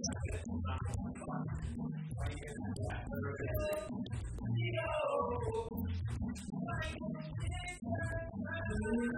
Thank you.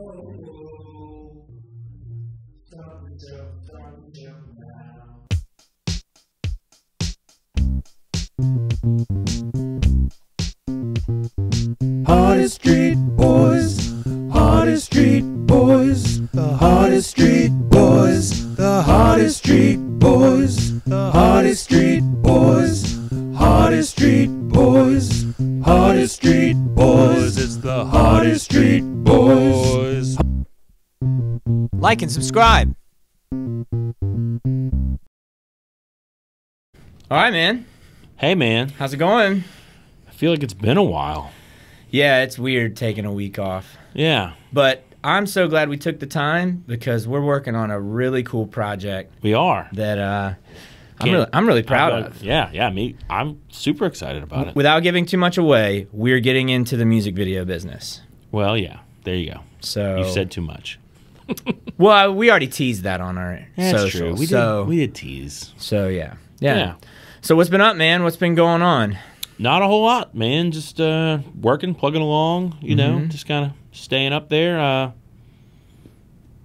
Like and subscribe. All right, man. Hey, man. How's it going? I feel like it's been a while. Yeah, it's weird taking a week off. Yeah, But I'm so glad we took the time because we're working on a really cool project we are. that uh, I'm really I'm really proud I'm, of. Yeah, yeah. Me, I'm super excited about it. Without giving too much away, we're getting into the music video business. Well, yeah. There you go. So You said too much. well, we already teased that on our That's social. true. We so did. We did tease. so yeah. yeah, Yeah. So what's been up, man? What's been going on? Not a whole lot, man. Just uh, working, plugging along. You Mm-hmm. know, just kind of staying up there. Uh,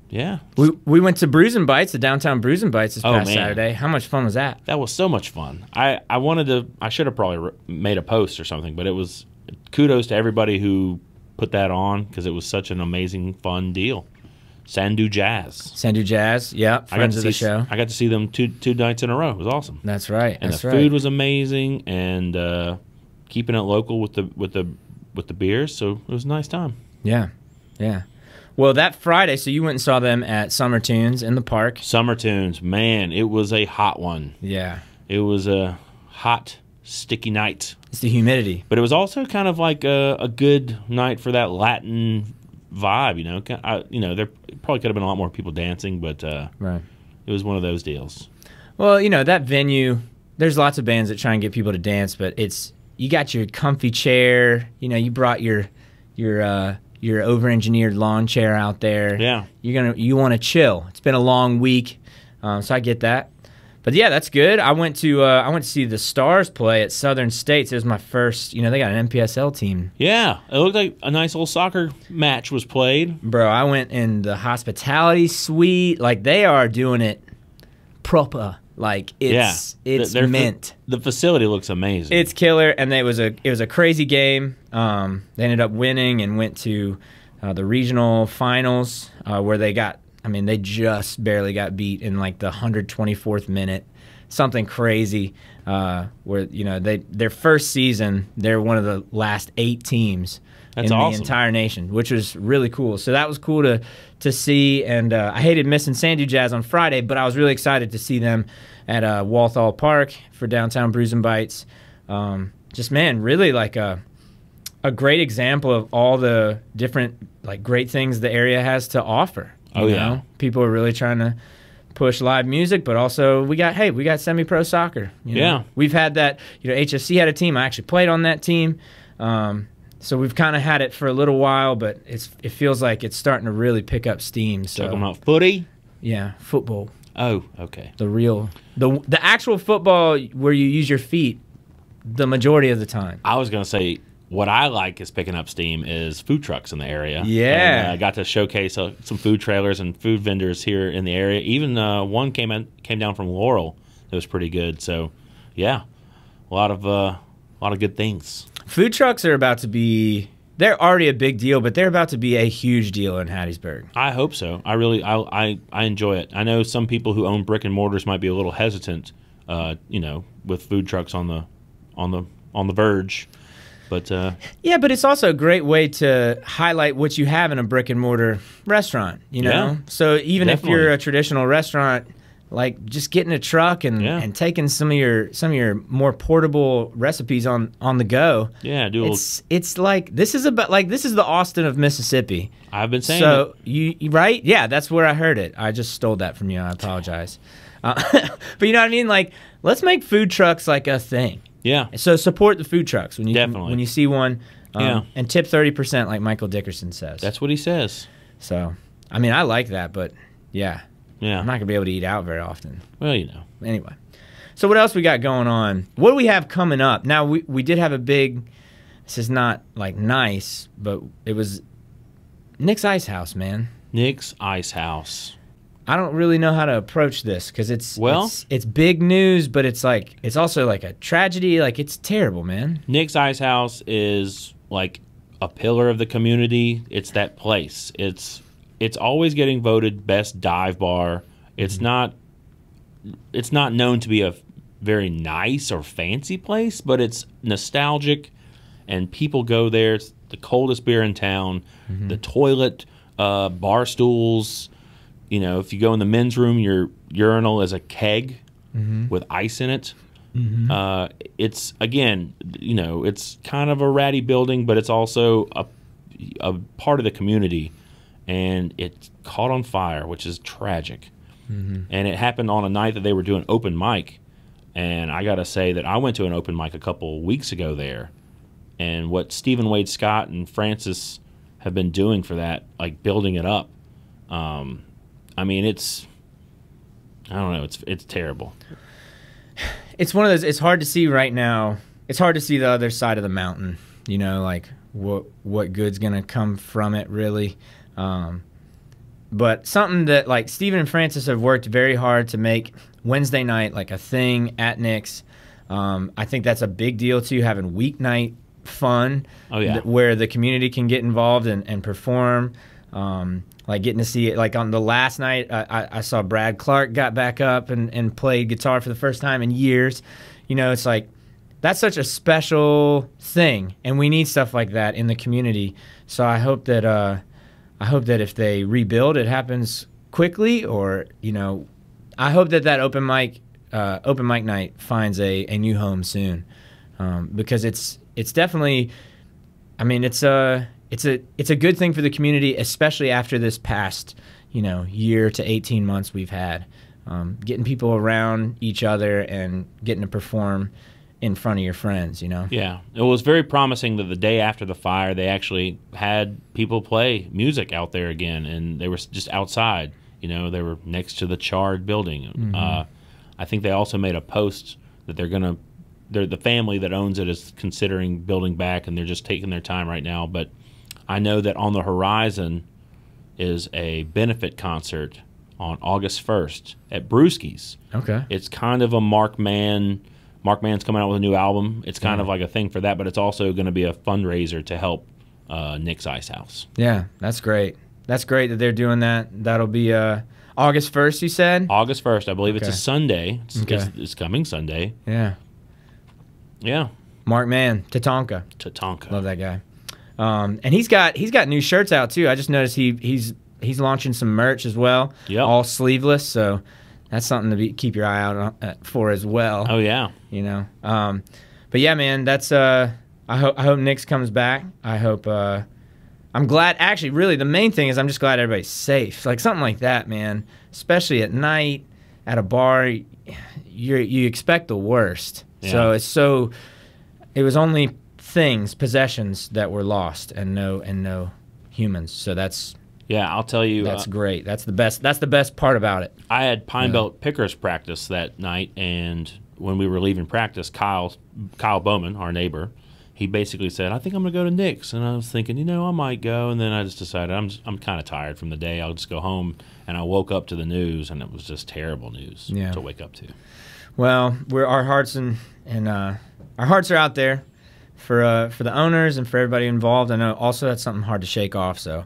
yeah, We we went to Bruising Bites, the downtown Bruising Bites this Oh, past man. Saturday. How much fun was that? that was so much fun. I I wanted to. I should have probably re- made a post or something, but it was kudos to everybody who put that on because it was such an amazing, fun deal. Sandu Jazz. Sandu Jazz, yeah, I got friends to of the see- show. I got to see them two two nights in a row. It was awesome, That's right. and That's the right. food was amazing, and uh, keeping it local with the with the with the beers. So it was a nice time. yeah, yeah. Well, that Friday, so you went and saw them at Summer Tunes in the park. Summer tunes, man, it was a hot one. Yeah, It was a hot, sticky night, it's the humidity. but it was also kind of like a, a good night for that Latin vibe. You know, I, you know, there probably could have been a lot more people dancing, but uh, Right. it was one of those deals. Well, you know that venue. There's lots of bands that try and get people to dance, but it's you got your comfy chair. You know, you brought your your uh, your over-engineered lawn chair out there. Yeah. you're gonna you want to chill. It's been a long week, um, so I get that. But yeah, that's good. I went to uh, I went to see the Stars play at Southern States. It was my first. You know, they got an MPSL team. Yeah, it looked like a nice little soccer match was played. Bro, I went in the hospitality suite. Like they are doing it proper. Like it's yeah, it's Their fa- mint. the facility looks amazing. It's killer, and it was a it was a crazy game. Um, they ended up winning and went to uh, the regional finals uh, where they got. I mean, they just barely got beat in like the 124th minute, something crazy. Uh, where you know they their first season, they're one of the last eight teams That's in awesome. the entire nation, which was really cool. So that was cool to to see, and uh, I hated missing Sandy Jazz on Friday, but I was really excited to see them at uh, Walthall Park for downtown Bruising Bites. Um, just man, really like a a great example of all the different like great things the area has to offer. You Oh, yeah. people are really trying to push live music, but also we got hey, we got semi-pro soccer. you know? Yeah. we've had that. You know, HFC had a team. I actually played on that team. Um, so we've kind of had it for a little while, but it's it feels like it's starting to really pick up steam. So Talking about footy. yeah, football, Oh, okay. the real the the actual football where you use your feet the majority of the time. I was gonna say what I like is picking up steam is food trucks in the area. Yeah. and, uh, I got to showcase uh, some food trailers and food vendors here in the area. Even uh, one came in, came down from Laurel. That was pretty good. So, yeah, a lot of uh, a lot of good things. Food trucks are about to be they're already a big deal, but they're about to be a huge deal in Hattiesburg. I hope so. I really, I, I, I enjoy it. I know some people who own brick and mortars might be a little hesitant, uh, you know, with food trucks on the, on the, on the verge. But uh, Yeah, but it's also a great way to highlight what you have in a brick and mortar restaurant, you know? Yeah, so even if you're a traditional restaurant, like just getting a truck and, Yeah. and taking some of your some of your more portable recipes on on the go. yeah, do a little, It's it's like this is about like this is the Austin of Mississippi. I've been saying so it. you you- right? Yeah, that's where I heard it. I just stole that from you. I apologize. Uh, but you know what I mean? Like let's make food trucks like a thing. Yeah, So support the food trucks when you Definitely. when you see one. Um, Yeah. And tip thirty percent, like Michael Dickerson says. that's what he says. so. I mean, I like that, but yeah, Yeah. I'm not gonna be able to eat out very often. well, you know. Anyway, so what else we got going on? What do we have coming up? Now we we did have a big. This is not like nice, but it was Nick's Ice House, man. Nick's Ice House. I don't really know how to approach this because it's Well- it's, it's big news, but it's like it's also like a tragedy. Like it's terrible, man. Nick's Ice House is like a pillar of the community. It's that place. It's it's always getting voted best dive bar. It's not it's not known to be a very nice or fancy place, but it's nostalgic and people go there. It's the coldest beer in town. The toilet, uh, bar stools. You know, if you go in the men's room, your urinal is a keg with ice in it. Uh, it's again, you know, it's kind of a ratty building, but it's also a, a part of the community, and it caught on fire, which is tragic. And it happened on a night that they were doing open mic, and I gotta say that I went to an open mic a couple weeks ago there, and what Stephen Wade Scott and Francis have been doing for that, like building it up. Um, I mean, it's I don't know, it's it's terrible. it's one of those it's hard to see right now it's hard to see the other side of the mountain you know like what what good's gonna come from it really um, but something that like Stephen and Francis have worked very hard to make Wednesday night like a thing at Nick's. Um, I think that's a big deal too, having weeknight fun. Oh, yeah. where the community can get involved and, and perform. Um, like getting to see it, like on the last night, I, I, saw Brad Clark got back up and, and played guitar for the first time in years. You know, it's like that's such a special thing, and we need stuff like that in the community. So I hope that uh, I hope that if they rebuild, it happens quickly, or you know, I hope that that open mic uh, open mic night finds a, a new home soon, um, because it's it's definitely, I mean, it's a it's a it's a good thing for the community, especially after this past you know year to eighteen months we've had, um, getting people around each other and getting to perform in front of your friends, you know. Yeah, it was very promising that the day after the fire, they actually had people play music out there again, and they were just outside. You know, they were next to the charred building. Uh, I think they also made a post that they're gonna. They're the family that owns it is considering building back, and they're just taking their time right now. But I know that on the horizon is a benefit concert on August first at Brewski's. Okay. It's kind of a Mark Mann. Mark Mann's coming out with a new album. It's kind of like a thing for that, but it's also going to be a fundraiser to help uh, Nick's Ice House. Yeah, that's great. That's great that they're doing that. That'll be uh, August 1st, you said? August 1st, I believe it's a Sunday. It's, Okay. it's, it's coming Sunday. Yeah. Yeah. Mark Mann, Tatanka. Tatanka. Love that guy. Um, and he's got he's got new shirts out too. I just noticed he he's he's launching some merch as well. Yep. All sleeveless, so that's something to be, keep your eye out on, uh, for as well. Oh, yeah. you know. Um, but yeah, man, that's uh, I hope I hope Nick's comes back. I hope. Uh, I'm glad. Actually, really, the main thing is I'm just glad everybody's safe. Like something like that, man. Especially at night at a bar, you you expect the worst. Yeah. So it's so. It was only things, possessions that were lost, and no and no humans. So that's Yeah, I'll tell you. that's uh, great. That's the best. That's the best part about it. I had Pine Yeah. Belt Pickers practice that night, and when we were leaving practice, Kyle Kyle Bowman, our neighbor, he basically said, "I think I'm gonna go to Nick's," and I was thinking, you know, I might go, and then I just decided I'm just, I'm kind of tired from the day. I'll just go home, and I woke up to the news, and it was just terrible news Yeah. to wake up to. Well, we're our hearts and and uh, our hearts are out there for uh, for the owners and for everybody involved. I know also that's something hard to shake off. So,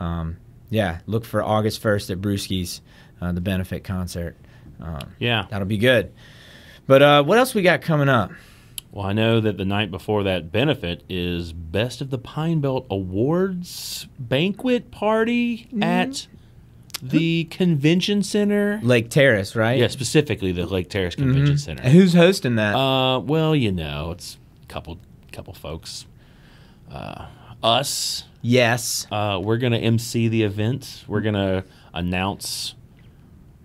um, yeah, look for August first at Brewski's, uh, the benefit concert. Um, Yeah. that'll be good. But uh, what else we got coming up? Well, I know that the night before that benefit is Best of the Pine Belt Awards banquet party at the convention center. Lake Terrace, right? Yeah, specifically the Lake Terrace Convention Mhm. Center. Who's hosting that? Uh, well, you know, it's a couple couple folks. Uh, us. yes. Uh, we're gonna MC the event. We're gonna announce.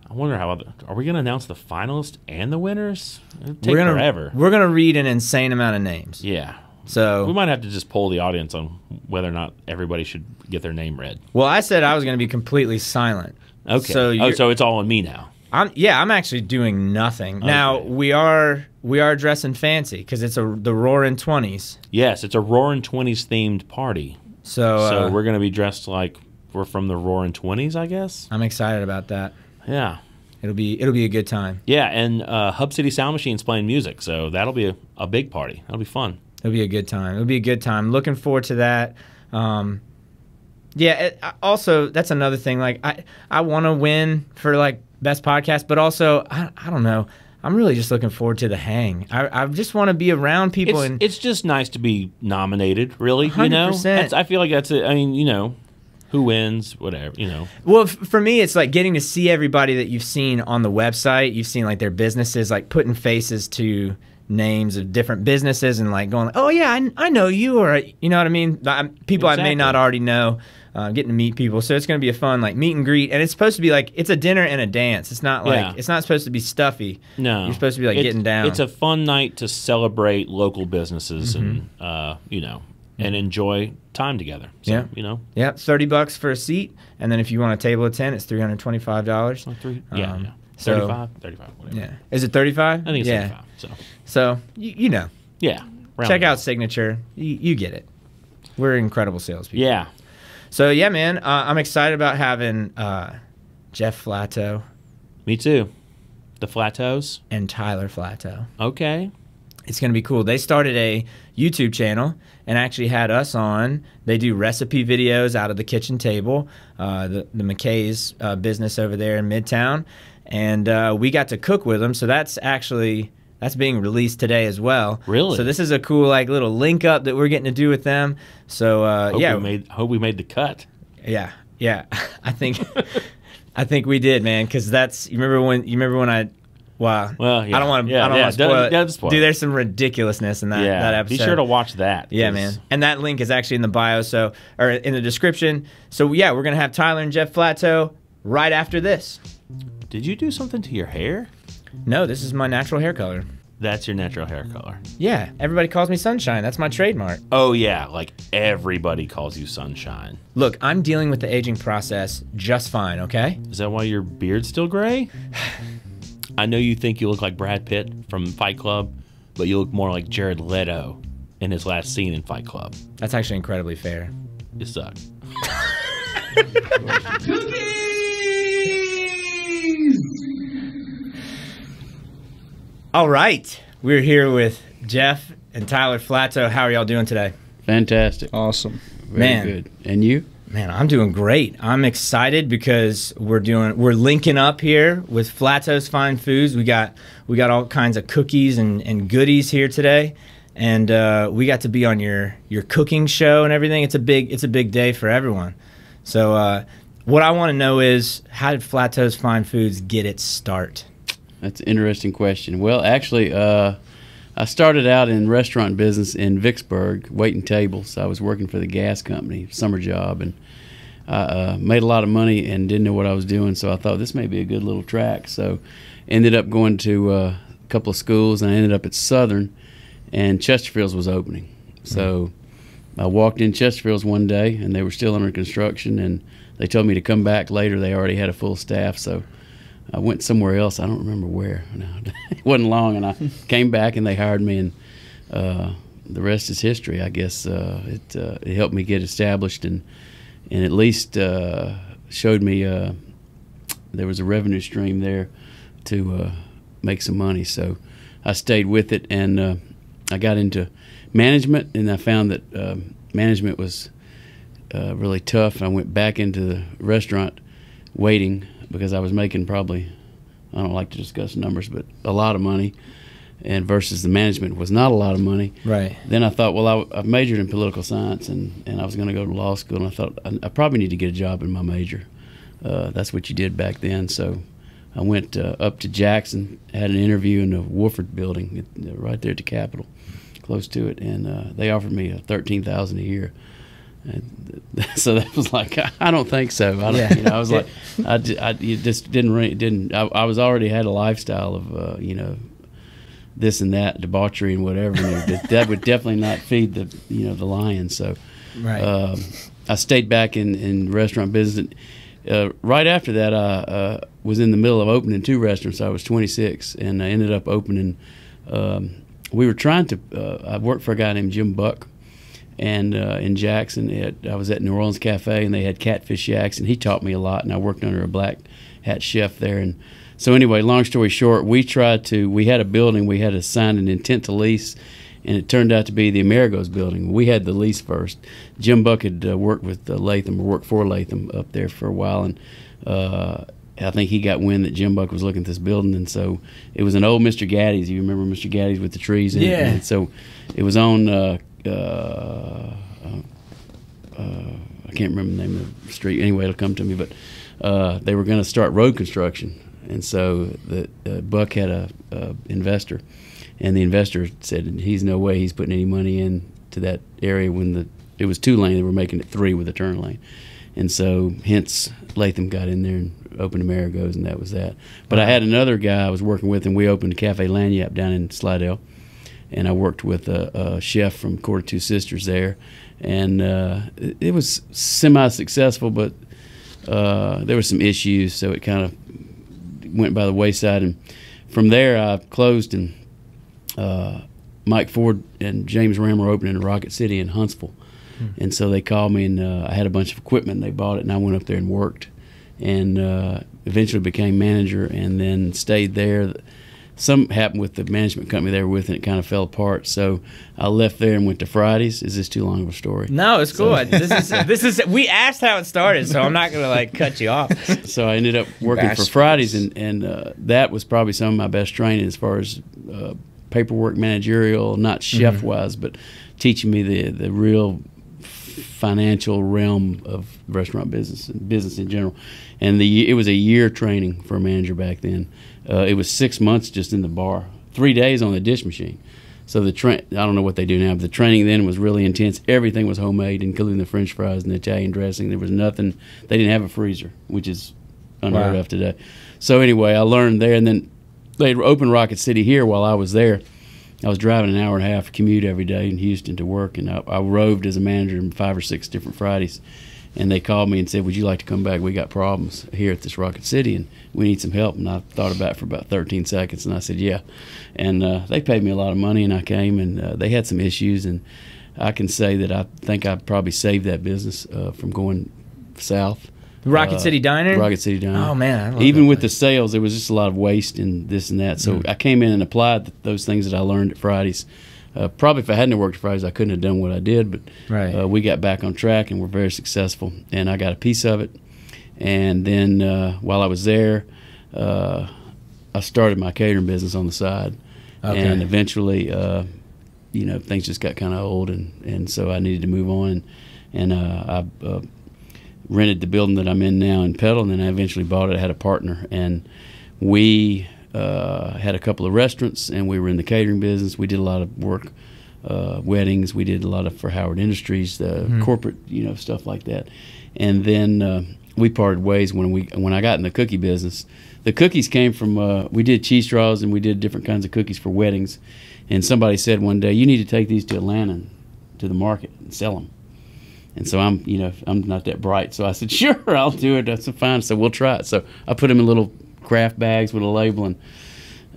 I wonder how. Other, are we gonna announce the finalists and the winners? It'll take we're gonna forever. we're gonna read an insane amount of names. yeah, So we might have to just poll the audience on whether or not everybody should get their name read. well, I said I was gonna be completely silent. Okay. So oh, so it's all on me now. I'm yeah, I'm actually doing nothing now. We are we are dressing fancy because it's a the Roaring Twenties. Yes, it's a Roaring Twenties themed party. So, so uh, we're gonna be dressed like we're from the Roaring Twenties, I guess. I'm excited about that. Yeah. It'll be it'll be a good time. Yeah, and uh, Hub City Sound Machine's playing music, so that'll be a, a big party. That'll be fun. It'll be a good time. It'll be a good time. Looking forward to that. Um, yeah. It, also, that's another thing. Like I I want to win for like best podcast, but also I I don't know. I'm really just looking forward to the hang. I, I just want to be around people It's, and it's just nice to be nominated, really. You know, That's- I feel like that's it. I mean, you know, who wins, whatever. You know, Well, f- for me, it's like getting to see everybody that you've seen on the website. You've seen like their businesses, like putting faces to names of different businesses, and like going, "Oh yeah, I, I know you," or you know what I mean. i people I may not already know. Uh, getting to meet people, so it's going to be a fun like meet and greet, and it's supposed to be like it's a dinner and a dance. It's not like Yeah. it's not supposed to be stuffy. no, You're supposed to be like It's- getting down. It's a fun night to celebrate local businesses and Mm-hmm. uh, you know, and enjoy time together. So, Yeah. you know, yeah, thirty bucks for a seat, and then if you want a table of ten, it's three hundred twenty five dollars. three, yeah, Um, yeah, so- 35, 35, whatever. Yeah, is it thirty five? I think it's yeah. 35. So, So you, you know. yeah, check out. Signature. You, you get it. We're incredible salespeople. Yeah, So yeah, man, uh, I'm excited about having uh, Jeff Flathau me too. The Flathaus. and Tyler Flathau. Okay. It's gonna be cool. They started a YouTube channel and actually had us on. They do recipe videos out of the kitchen table, uh, the the McKay's uh, business over there in Midtown, and uh, we got to cook with them. So that's actually that's being released today as well. Really? So this is a cool like little link up that we're getting to do with them. So uh, Hope yeah, we made hope we made the cut. Yeah, yeah. I think, I think we did, man. Because that's you remember when you remember when I, wow. Well, yeah. I don't want to. Yeah, I don't yeah, want to spoil don't- it. spoil Dude, there's some ridiculousness in that yeah. that episode. Be sure to watch that. Yeah, man. And that link is actually in the bio, so or in the description. So yeah, we're gonna have Tyler and Jeff Flathau right after this. Did you do something to your hair? No, this is my natural hair color. That's your natural hair color. Yeah, everybody calls me Sunshine. That's my trademark. Oh yeah, like everybody calls you sunshine. Look, I'm dealing with the aging process just fine. Okay. Is that why your beard's still gray? I know you think you look like Brad Pitt from Fight Club, but you look more like Jared Leto in his last scene in Fight Club. That's actually incredibly fair. You suck. All right, we're here with Jeff and Tyler Flathau. How are y'all doing today? Fantastic. Awesome. Very Man. good. And you? Man, I'm doing great. I'm excited because we're doing we're linking up here with Flathau's Fine Foods. We got we got all kinds of cookies and, and goodies here today, and uh, we got to be on your your cooking show and everything. It's a big it's a big day for everyone. So uh, what I want to know is how did Flathau's Fine Foods get its start? That's an interesting question. Well, actually, uh, I started out in restaurant business in Vicksburg, waiting tables. I was working for the gas company, summer job, and I uh, made a lot of money and didn't know what I was doing. So I thought this may be a good little track. So ended up going to uh, a couple of schools, and I ended up at Southern, and Chesterfield's was opening. So I walked in Chesterfield's one day, and they were still under construction, and they told me to come back later. They already had a full staff, so. I went somewhere else. I don't remember where. No, it wasn't long, and I came back, and they hired me, and uh, the rest is history. I guess uh, it uh, it helped me get established, and and at least uh, showed me uh, there was a revenue stream there to uh, make some money. So I stayed with it, and uh, I got into management, and I found that management was uh, really tough. I went back into the restaurant waiting because I was making probably I don't like to discuss numbers, but a lot of money, and versus the management was not a lot of money. Right. Then I thought, well, I, I majored in political science, and, and I was going to go to law school, and I thought I, I probably need to get a job in my major. Uh, that's what you did back then. So I went uh, up to Jackson, had an interview in the Woolfolk building, right there at the Capitol, close to it, and uh, they offered me uh, thirteen thousand a year. And so that was like, I don't think so. I, don't, Yeah. you know, I was like, I, I just didn't didn't. I, I was already had a lifestyle of, uh, you know, this and that debauchery and whatever. And that, that would definitely not feed the, you know, the lion. So Right. um, I stayed back in, in restaurant business. Uh, right after that, I uh, was in the middle of opening two restaurants. I was 26, and I ended up opening. Um, we were trying to. Uh, I worked for a guy named Jim Buck, and uh, in Jackson, at, I was at New Orleans Cafe, and they had catfish shacks, and he taught me a lot. And I worked under a black hat chef there, and so anyway, long story short, we tried to. We had a building. We had to sign an intent to lease, and it turned out to be the Amerigos building. We had the lease first. Jim Buck had uh, worked with uh, Latham or worked for Latham up there for a while, and uh, I think he got wind that Jim Buck was looking at this building, and so it was an old Mr. Gatti's. You remember Mr. Gatti's with the trees? In it? Yeah. And so it was on. Uh, uh, I can't remember the name of the street. Anyway, it'll come to me. But uh, they were going to start road construction, and so the uh, Buck had a, a investor, and the investor said he's no way he's putting any money in to that area when the it was two lane. They were making it three with a turn lane, and so hence Latham got in there and opened Amerigos, and that was that. But I had another guy I was working with, and we opened Cafe Lagniappe down in Slidell and I worked with a, a chef from Court of Two Sisters there, and uh, it, it was semi-successful, but uh, there were some issues, so it kind of went by the wayside. And from there, I closed, and uh, Mike Ford and James Ram were opening in Rocket City in Huntsville, and so they called me, and uh, I had a bunch of equipment. And they bought it, and I went up there and worked, and uh, eventually became manager, and then stayed there some happened with the management company they were with, and it kind of fell apart. So I left there and went to Fridays. Is this too long of a story? No, it's cool. this is this is we asked how it started, so I'm not gonna like cut you off. So I ended up working for Fridays, and and uh, that was probably some of my best training as far as uh, paperwork, managerial, not chef wise, but teaching me the the real financial realm of restaurant business and business in general. And the it was a year training for a manager back then. Uh, it was six months just in the bar, three days on the dish machine. So the tra- I don't know what they do now, but the training then was really intense. Everything was homemade, including the French fries and the Italian dressing. There was nothing. They didn't have a freezer, which is unheard Wow. of today. So anyway, I learned there, and then they opened Rocket City here while I was there. I was driving an hour and a half commute every day in Houston to work, and I, I roved as a manager in five or six different Fridays. And they called me and said, "Would you like to come back? We got problems here at this Rocket City, and we need some help." And I thought about it for about 13 seconds, and I said, "Yeah." And uh, they paid me a lot of money, and I came, and uh, they had some issues, and I can say that I think I probably saved that business uh, from going south. Rocket Uh, City Diner. Rocket City Diner. Oh man, Even with place. the sales, there was just a lot of waste and this and that. So I came in and applied th- those things that I learned at Fridays. Uh, probably if I hadn't worked Fridays, I couldn't have done what I did. But Right. uh, we got back on track and we're very successful. And I got a piece of it. And then uh, while I was there, uh, I started my catering business on the side. Okay. And eventually, uh, you know, things just got kind of old, and, and so I needed to move on. And uh, I uh, rented the building that I'm in now in Petal, and then I eventually bought it. I had a partner, and we uh, had a couple of restaurants, and we were in the catering business. We did a lot of work, uh, weddings. We did a lot of for Howard Industries, the corporate, you know, stuff like that. And then uh, we parted ways when we when I got in the cookie business. The cookies came from uh, we did cheese straws and we did different kinds of cookies for weddings. And somebody said one day, "You need to take these to Atlanta, to the market, and sell them." And so I'm, you know, I'm not that bright. So I said, sure, I'll do it. That's fine. So we'll try it. So I put them in little craft bags with a label, and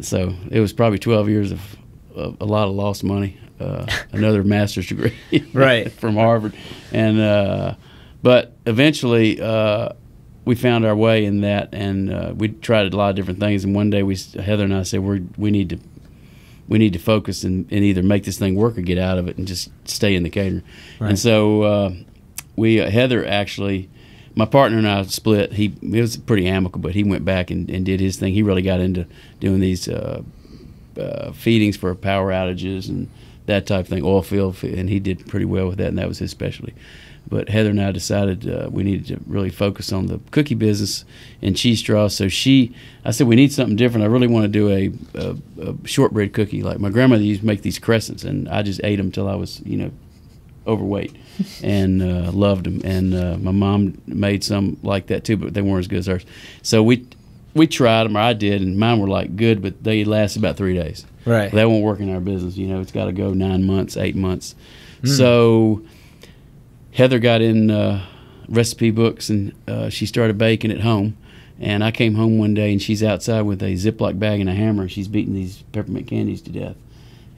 so it was probably 12 years of, of a lot of lost money. Uh, another master's degree, Right. from Harvard, and uh, but eventually uh, we found our way in that, and uh, we tried a lot of different things. And one day we, Heather and I said, we we need to we need to focus and, and either make this thing work or get out of it and just stay in the catering. Right. And so uh, we uh, Heather actually, my partner and I split. He it was pretty amicable, but he went back and, and did his thing. He really got into doing these uh, uh, feedings for power outages and that type of thing, oil field, and he did pretty well with that, and that was his specialty. But Heather and I decided uh, we needed to really focus on the cookie business and cheese straws. So she, I said, we need something different. I really want to do a, a, a shortbread cookie. Like my grandmother used to make these crescents, and I just ate them till I was, you know, overweight and uh, loved them. And uh, my mom made some like that too, but they weren't as good as hers. So we we tried them, or I did, and mine were like good, but they lasted about three days. Right. That won't work in our business. You know, it's got to go nine months, eight months. So Heather got in uh, recipe books and uh, she started baking at home. And I came home one day and she's outside with a Ziploc bag and a hammer. and She's beating these peppermint candies to death.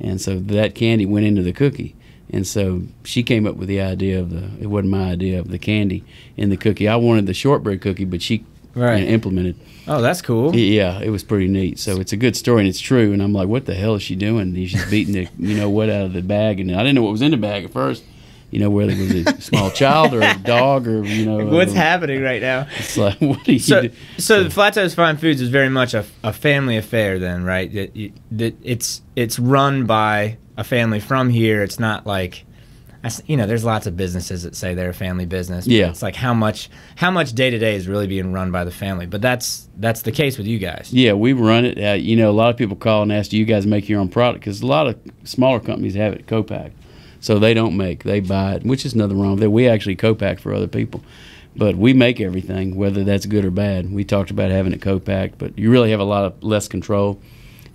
And so that candy went into the cookie. And so she came up with the idea of the, it wasn't my idea of the candy in the cookie. I wanted the shortbread cookie, but she Right. implemented. Oh, that's cool. Yeah, it was pretty neat. So it's a good story and it's true. And I'm like, what the hell is she doing? She's beating the, you know, what out of the bag. And I didn't know what was in the bag at first. You know, whether it was a small child or a dog or, you know. What's uh, happening right now? It's like, what do you So, do? so the Flathau's Fine Foods is very much a, a family affair, then, right? That, you, that it's it's run by a family from here. It's not like, I you know, there's lots of businesses that say they're a family business. Yeah. it's like how much how much day to day is really being run by the family. But that's that's the case with you guys. Yeah, we run it. Uh, you know, a lot of people call and ask, do you guys make your own product? Because a lot of smaller companies have it co-packed. So they don't make, they buy it, which is nothing wrong with it. We actually co-pack for other people. But we make everything, whether that's good or bad. We talked about having it co-packed, but you really have a lot of less control.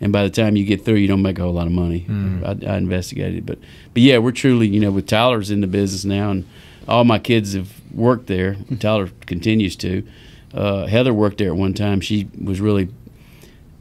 And by the time you get through, you don't make a whole lot of money. I, I investigated, but but yeah, we're truly, you know, with Tyler's in the business now, and all my kids have worked there. Tyler continues to. Uh, Heather worked there at one time. She was really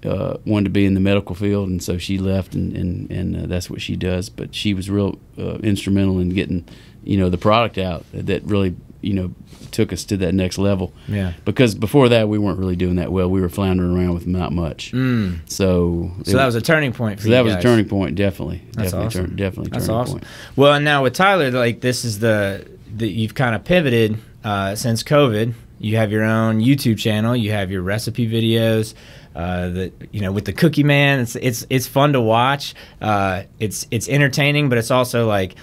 uh, wanted to be in the medical field, and so she left, and and, and uh, that's what she does. But she was real uh, instrumental in getting, you know, the product out that really, you know, took us to that next level. Yeah. Because before that, we weren't really doing that well. We were floundering around with not much. Mm. So, So that was a turning point for so you that was a turning point. Definitely, That's definitely, awesome. turn, definitely That's turning awesome. point. Well, and now with Tyler, like this is the that you've kind of pivoted uh, since COVID. You have your own YouTube channel. You have your recipe videos. Uh, that you know, with the Cookie Man, it's it's it's fun to watch. Uh, it's it's entertaining, but it's also like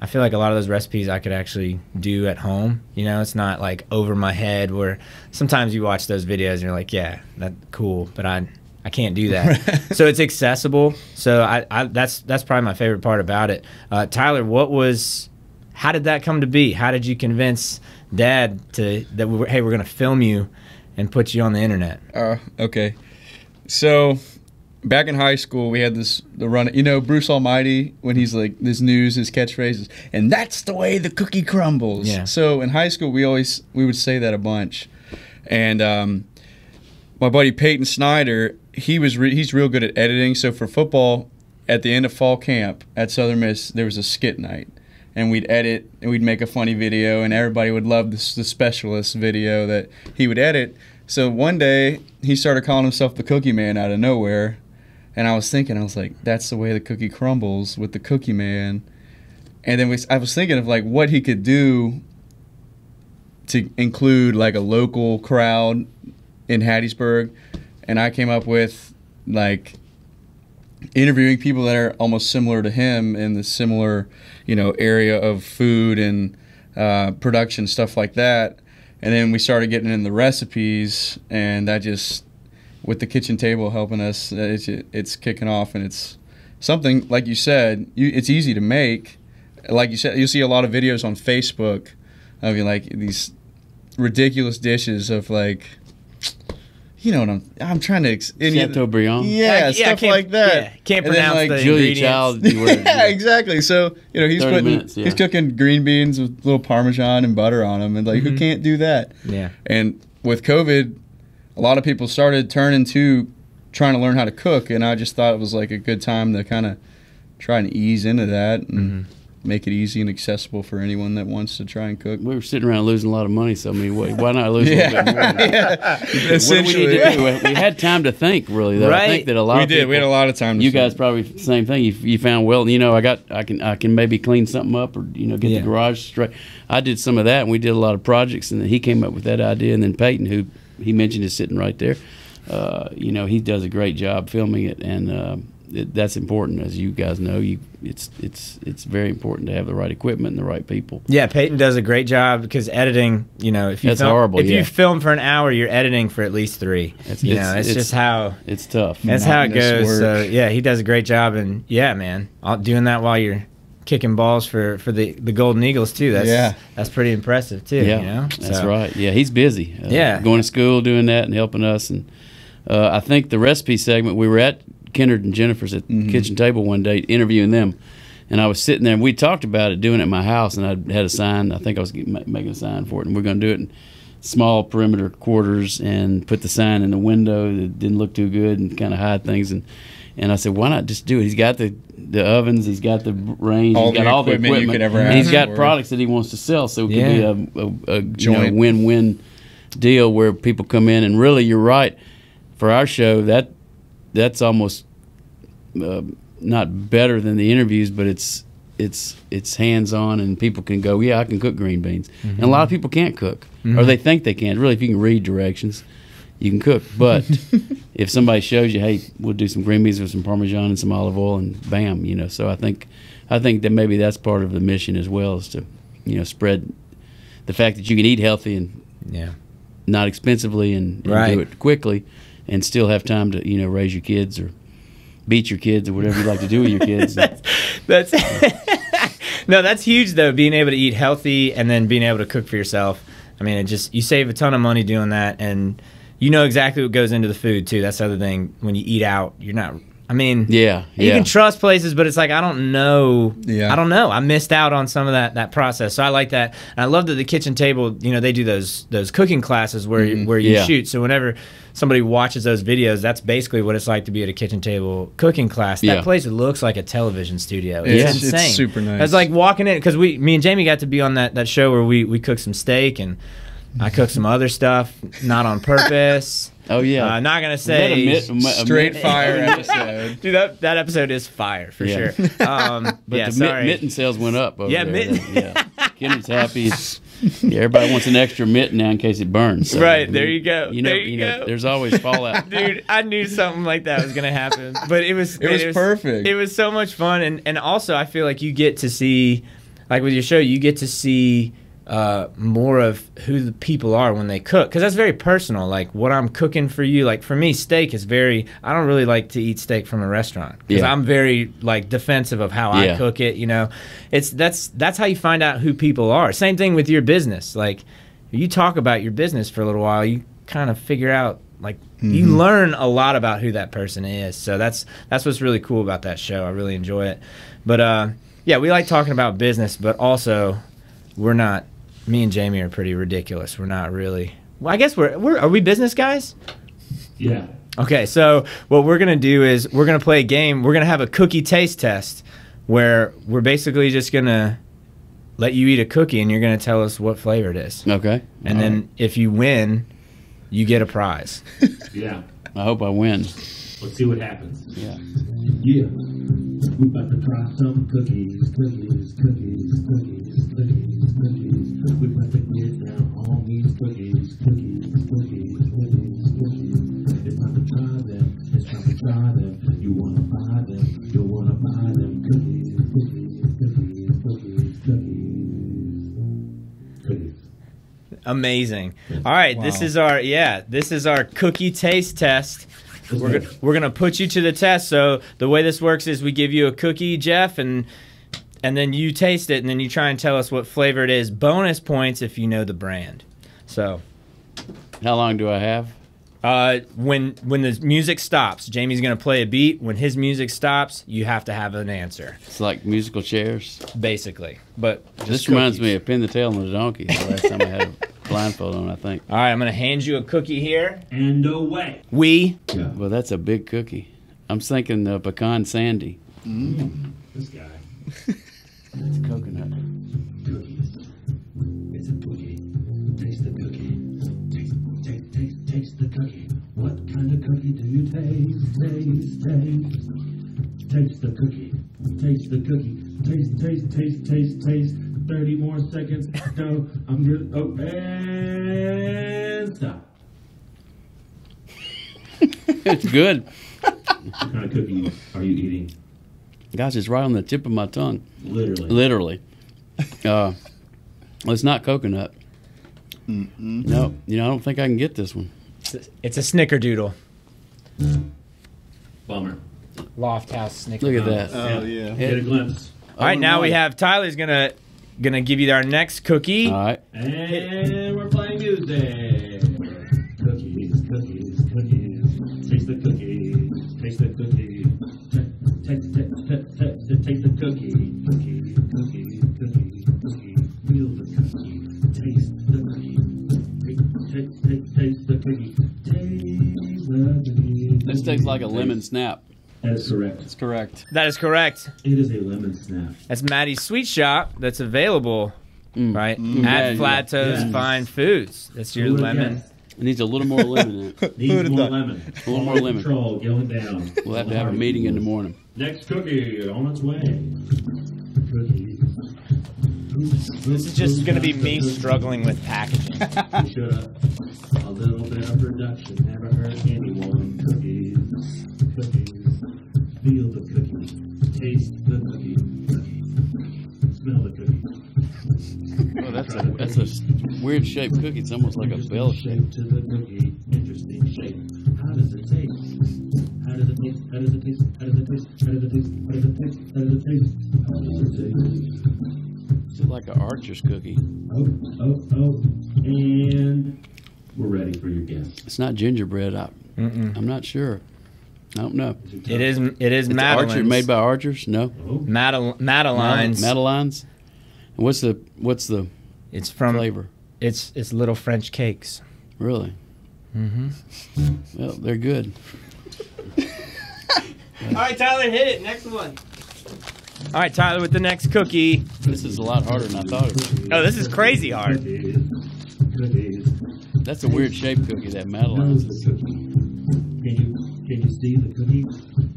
I feel like a lot of those recipes I could actually do at home. You know, it's not like over my head. Where sometimes you watch those videos and you're like, yeah, that cool, but I I can't do that. so it's accessible. So I, I that's that's probably my favorite part about it. Uh, Tyler, what was how did that come to be? How did you convince Dad to that we were, hey we're gonna film you and put you on the internet? Uh, okay. So back in high school, we had this the run. You know, Bruce Almighty when he's like this news, his catchphrases, and that's the way the cookie crumbles. Yeah. So in high school, we always we would say that a bunch, and um, my buddy Peyton Snyder, he was re- he's real good at editing. So for football, at the end of fall camp at Southern Miss, there was a skit night, and we'd edit and we'd make a funny video, and everybody would love this, the specialist video that he would edit. So one day he started calling himself the Cookie Man out of nowhere, and I was thinking, I was like, that's the way the cookie crumbles with the Cookie Man. And then we, I was thinking of like what he could do to include like a local crowd in Hattiesburg, and I came up with like interviewing people that are almost similar to him in the similar, you know, area of food and uh, production stuff like that. And then we started getting in the recipes, and that just with the kitchen table helping us, it's it's kicking off, and it's something like you said. You, it's easy to make. Like you said, you'll see a lot of videos on Facebook of you like these ridiculous dishes of like you know what I'm I'm trying to ex- and Chateaubriand. yeah, I- yeah, stuff can't- like that. yeah, can't And then, pronounce like, the Julia ingredients. Child. Yeah, exactly. So you know he's putting minutes, yeah. he's cooking green beans with little parmesan and butter on them, and like Mm-hmm. who can't do that? Yeah. And with COVID, a lot of people started turning to trying to learn how to cook, and I just thought it was like a good time to kind of try and ease into that and Mm-hmm. make it easy and accessible for anyone that wants to try and cook. We were sitting around losing a lot of money, so I mean, why why not lose a little bit more? yeah. What do we need essentially. to do? We we had time to think, really. Though. I think that a lot We of did. people, We had a lot of time. To You think. guys probably the same thing. You, you found well, you know, I got, I can, I can maybe clean something up, or you know, get Yeah. the garage straight. I did some of that, and we did a lot of projects, and then he came up with that idea, and then Peyton, who he mentioned is sitting right there. Uh, you know, he does a great job filming it, and uh, it, that's important, as you guys know. You, it's, it's, it's very important to have the right equipment and the right people. Yeah, Peyton does a great job because editing, you know, if you That's film, horrible, if yeah. you film for an hour, you're editing for at least three. It's- you it's- know, it's, it's- just how It's tough. that's how it goes. So yeah, he does a great job, and yeah, man, doing that while you're kicking balls for for the the Golden Eagles too. That's Yeah. that's pretty impressive too. Yeah, you know? that's So, right. Yeah, he's busy. Uh, Yeah. going to school, doing that, and helping us. And uh, I think the recipe segment we were at Kennard and Jennifer's at Mm-hmm. the kitchen table one day interviewing them, and I was sitting there and we talked about it doing it at my house, and I had a sign. I think I was making a sign for it, and we're going to do it in small perimeter quarters and put the sign in the window that didn't look too good and kind of hide things and. And I said, why not just do it? He's got the, the ovens, he's got the range, All he's got the all the equipment you could ever and he's got for. products that he wants to sell. So it could Yeah. be a, a, a you know, Joint. win-win deal where people come in and really you're right for our show that that's almost uh, not better than the interviews but it's it's it's hands-on and people can go yeah I can cook green beans and a lot of people can't cook or they think they can really if you can read directions you can cook but if somebody shows you hey we'll do some green beans with some parmesan and some olive oil and bam you know so I think I think that maybe that's part of the mission as well is to you know spread the fact that you can eat healthy and Yeah. not expensively and, and Right. do it quickly and still have time to you know raise your kids or beat your kids or whatever you like to do with your kids That's no, that's huge though. Being able to eat healthy and then being able to cook for yourself. I mean, it just you save a ton of money doing that, and you know exactly what goes into the food too. That's the other thing. When you eat out, you're not. I mean, yeah you yeah can trust places, but it's like I don't know. Yeah. I don't know. I missed out on some of that that process. So I like that. And I love that the kitchen table. You know, they do those those cooking classes where you, where you Yeah. shoot. So whenever somebody watches those videos, that's basically what it's like to be at a kitchen table cooking class. That Yeah. place looks like a television studio. It's It's- it's super nice. It's like walking in because we, me and Jamie got to be on that that show where we we cooked some steak and. I cooked some other stuff, not on purpose. oh yeah Uh, not gonna Is a say myth- a myth- Straight fire episode. Dude, that, that episode is fire for Yeah. sure. Um, but yeah, the sorry. mitten sales went up over Yeah, there. mitten- yeah Kenneth's happy yeah, everybody wants an extra mitten now in case it burns So, Right, there you go. you know, There you you know go. there's always fallout Dude, I knew something like that was gonna happen, but it was It was perfect. It was so much fun, and and also I feel like you get to see, like with your show, you get to see uh, more of who the people are when they cook, because that's very personal. Like what I'm cooking for you. Like for me, steak is very. I don't really like to eat steak from a restaurant because Yeah. I'm very like defensive of how I cook it. You know, it's that's that's how you find out who people are. Same thing with your business. Like you talk about your business for a little while, you kind of figure out Like you learn a lot about who that person is. So that's that's what's really cool about that show. I really enjoy it. But uh, yeah, we like talking about business, but also we're not. Me and Jamie are pretty ridiculous. We're not really. Well, I guess we're we're are we business guys? Yeah. Okay, so what we're gonna do is we're gonna play a game. We're gonna have a cookie taste test, where we're basically just gonna let you eat a cookie and you're gonna tell us what flavor it is. Okay. And then if you win, you get a prize. Yeah. I hope I win. Let's see what happens. Yeah. Yeah. We about to try some cookies, cookies, cookies, cookies, cookies, Amazing. All right, this is our yeah, this is our cookie taste test. We're gonna, we're gonna put you to the test. So the way this works is we give you a cookie, Jeff, and and then you taste it, and then you try and tell us what flavor it is. Bonus points if you know the brand. So How long do I have? uh, when when the music stops, Jamie's gonna play a beat. When his music stops, you have to have an answer, It's like musical chairs. basically. But This reminds me of Pin the Tail on the Donkey. The last time I had a blindfold on, I think. All right, I'm gonna hand you a cookie here. And away. We Yeah. Well, that's a big cookie. I'm thinking the pecan sandy. Mm. This guy. It's coconut. cookies. It's a cookie. Taste the cookie. Taste, taste, taste, taste the cookie. What kind of cookie do you taste? Taste, taste. Taste the cookie. Taste the cookie. Taste, taste, taste, taste, taste. 30 more seconds. Go. I'm good. Oh, and stop. It's good. What kind of cookie are you eating? Gosh, it's right on the tip of my tongue. Literally. Literally. Uh, well, it's not coconut. No, you know, I don't think I can get this one. it's a, it's a snickerdoodle. Bummer. Lofthouse snickerdoodle. Look at that. Oh yeah. Get a glimpse. All right, Oh, now we have Tyler's gonna gonna give you our next cookie. All right. And we're playing music. Cookies, cookies, cookies. Taste the cookie. Taste the cookie. Taste, taste, taste, taste, taste, taste the cookie. Cookie, cookie, cookie, cookie. Feel the cookie. Taste the cookie. Taste, taste, taste, taste the cookie. Taste the cookie. This tastes like a lemon snap. That is correct. That's correct. That is correct. It is a lemon snap. That's Maddie's Sweet Shop. That's available, mm. right, Yeah, at yeah. Flathau's Yeah. Fine Foods. That's your lemon. guessed? It needs a little more lemon in it. Needs Who'd've more thought? lemon. A little more lemon. Control going down. We'll have to have a meeting in the morning. Next cookie on its way. Cookie. This is just gonna be me struggling with packaging. Shut up. A little bit of production never hurt anyone. Weird shaped cookie. It's almost like a bell shape. to the cookie. Interesting shape. How does it taste? How does it taste? How does it taste? How does it taste? How does it taste? How does it taste? How does it taste? How does it taste? It's like an archer's cookie. Oh, oh, oh. And we're ready for your guess. It's not gingerbread. I, Mm-mm. I'm not sure. I don't know. It is. It is It's archer made by archers. No, Oh, Madel- Madeleines. Madeleines. And what's the what's the It's from. flavor? It's it's little French cakes. Really? Mm-hmm. Well, they're good. All right, Tyler, hit it. Next one. All right, Tyler, with the next cookie. This is a lot harder than I thought it would. Oh, this is crazy hard. Cookies. Cookies. That's a weird shaped cookie. That Nose Madeleines. Can you can you see the cookie?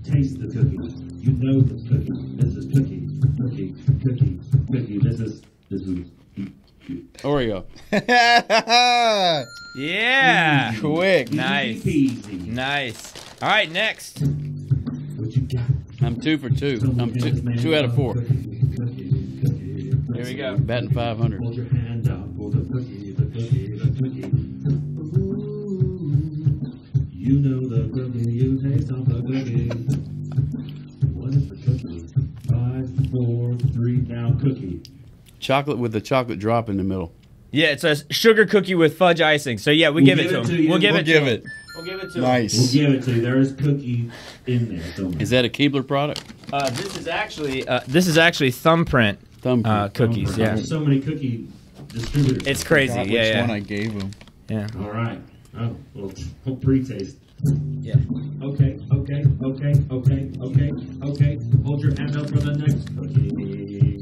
Taste the cookie. You know this cookie. This is cookie. Cookie. Cookie. Cookie. This is this is Oreo. Yeah. Quick. Nice. Easy. Nice. All right, next. What you got? I'm two for two. I'm two, two out of four. Cookie, cookie, cookie. Here we go. Batting 500. Hold your hand out for the cookie, the cookie, the cookie. Ooh, you know the cookie, you taste of the cookie. What is the cookie? Five, four, three, now cookie. Chocolate with the chocolate drop in the middle. Yeah, it's a sugar cookie with fudge icing. So yeah, we We'll give, give it it to to him. you. We'll give We'll it. to give him. it. We'll give it to We'll give it to you. There is cookie in there somewhere. Is that a Keebler product? Uh, this is actually uh, this is actually thumbprint Thumbprint. uh, cookies. Yeah, There's so many cookie distributors. it's crazy. Forgot Yeah, which yeah, one I gave him. yeah. All right. Oh, well, pre-taste. Yeah. Okay, okay, okay, okay, okay, okay. Hold your hand up for the next cookie.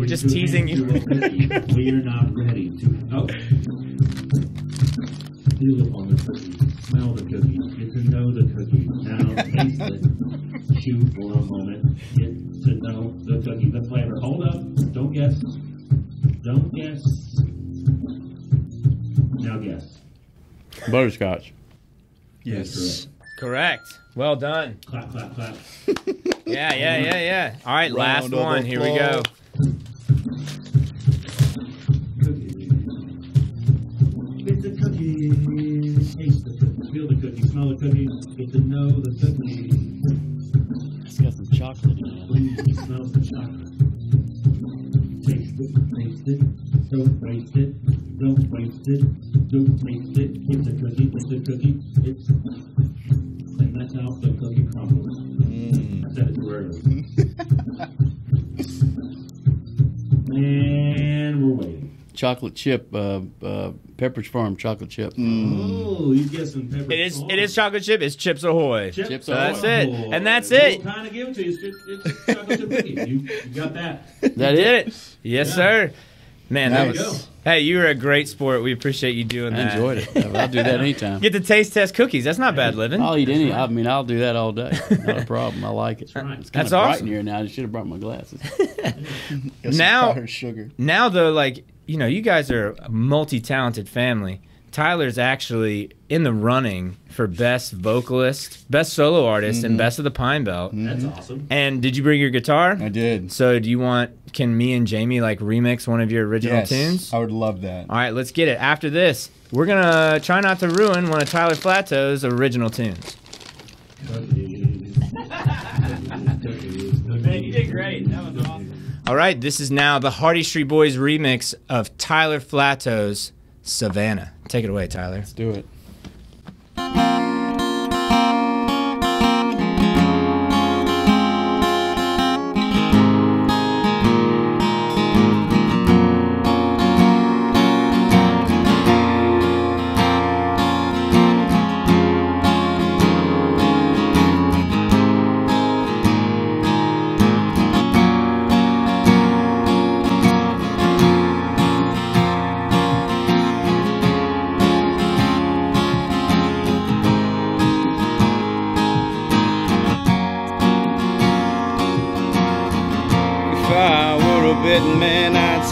We're just teasing you. we are not ready to. Oh. Feel it on the cookie. Smell the cookie. Get to know the cookie. Now taste it. Chew for a moment. Get to know the cookie, the flavor. Hold up. Don't guess. Don't guess. Now guess. Butterscotch. Yes. Correct. Well done. Clap, clap, clap. Yeah, yeah, yeah, yeah. All right, last Round of one. Here we go. Get the cookie. Taste the cookie. Feel the cookie. Smell the cookie. Get to know the cookie. It's got some chocolate in it. Please smell the chocolate. Taste it. Taste it. Don't waste it. Don't waste it. Don't taste it. It's a cookie. It's a cookie. It's. And we're waiting. Chocolate chip, uh, uh, Pepperidge Farm chocolate chip. Oh, you get some pepper. It is. sauce. It is chocolate chip. It's Chips Ahoy. Chips Chips So that's it, Ahoy. and that's We'll it. kind of give it to you. It's, it's chocolate chip cookie. You, you got that. That it. Yes, Yeah. sir. Man, that There you was. go. Hey, you were a great sport. We appreciate you doing I that. enjoyed it. I'll do that anytime. Get to taste test cookies. That's not bad living. I'll eat any. I mean, I'll do that all day. Not a problem. I like it. right. It's kind That's of bright awesome. in here now. I should have brought my glasses. Now- powdered sugar. now though like you know you guys are a multi-talented family tyler's actually in the running for best vocalist best solo artist and mm-hmm. best of the pine belt mm-hmm. That's awesome. and did you bring your guitar I did. so do you want can me and jamie like remix one of your original Yes. tunes I would love that. all right let's get it after this we're gonna try not to ruin one of tyler flathau's original tunes Cookies. Cookies. Man, you did great. That was awesome. All right, this is now the Hardy Street Boyz remix of Tyler Flathau's Savannah. Take it away, Tyler. Let's do it.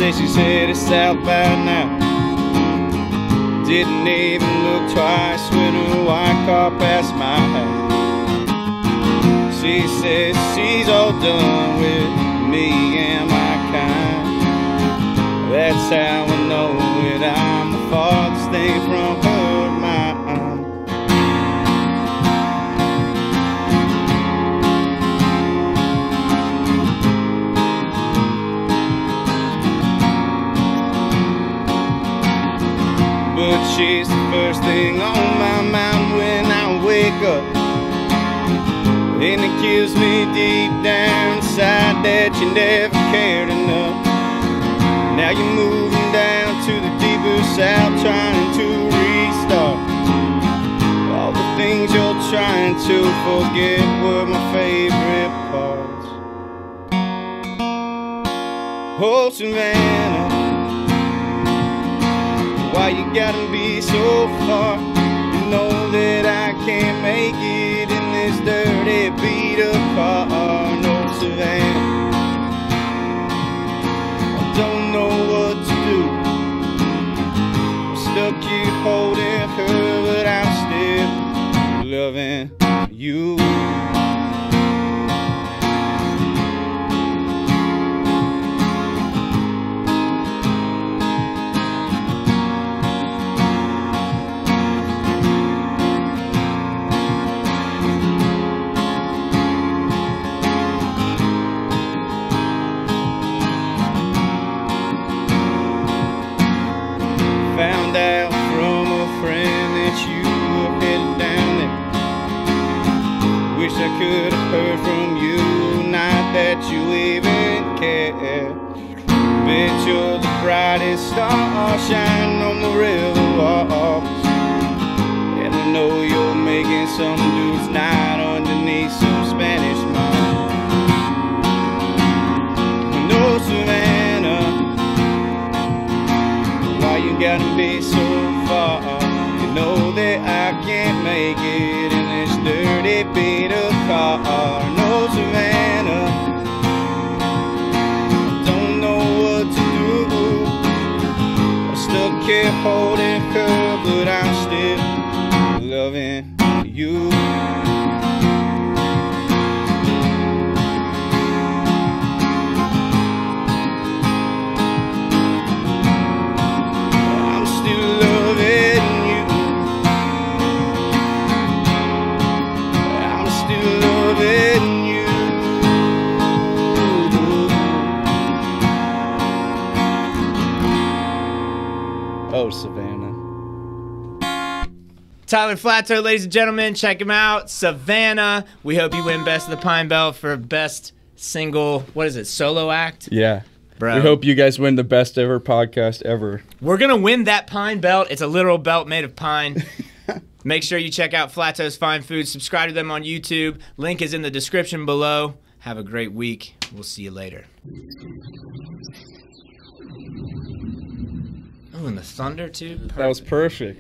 Man, I'd say she's headed southbound now. Didn't even look twice when a white car passed my house. She says she's all done with me and my kind. That's how I know that I'm the farthest thing from thing on my mind when I wake up. And it kills me deep down inside that you never cared enough. Now you're moving down to the deeper south, trying to restart. All the things you're trying to forget were my favorite parts. Oh, Savannah. Why you gotta be so far? You know that I can't make it in this dirty beat up car. No Savannah. I don't know what to do. I'm stuck here holding her, but I'm still loving brightest star shine on the river walks. And I know you're making some dude's night underneath some Spanish moss. No Savannah, why you gotta be so far? You know that I can't make it in this dirty beat of car. Here holding her, but I'm still loving Tyler Flathau, ladies and gentlemen, check him out. Savannah. We hope you win Best of the Pine Belt for best single. What is it? Solo act, Yeah. bro. We hope you guys win the best ever podcast ever. We're gonna win that pine belt. It's a literal belt made of pine. Make sure you check out Flathau's Fine Foods. Subscribe to them on YouTube. Link is in the description below. Have a great week. We'll see you later. Oh, and the thunder too. That was perfect.